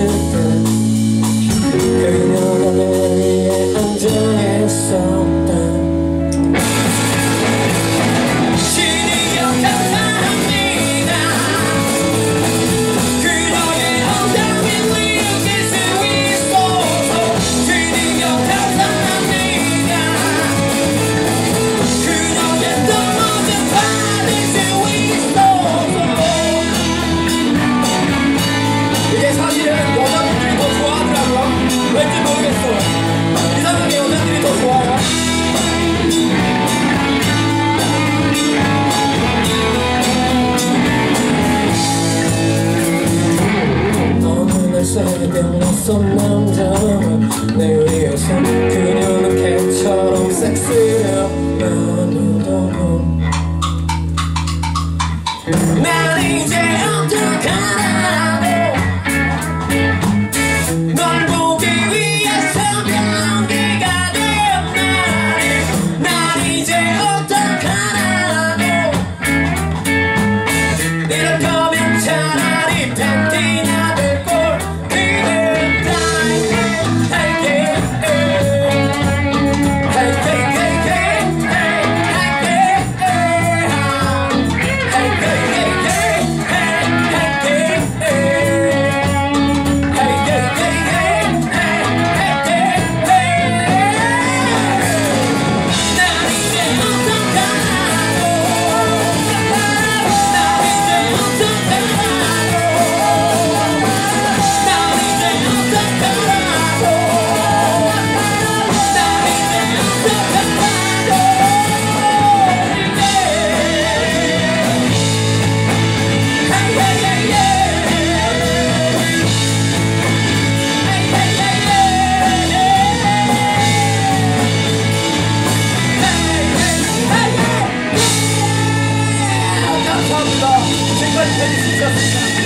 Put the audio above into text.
Yeah. 그대는 낯선 남자 내 위에서 그녀는 개처럼 섹시해 나는 너무 난 이제 어떡하라고 널 보기 위해서 변기가 되었나 난. 이제 어떡하라고 이렇게 Jesus.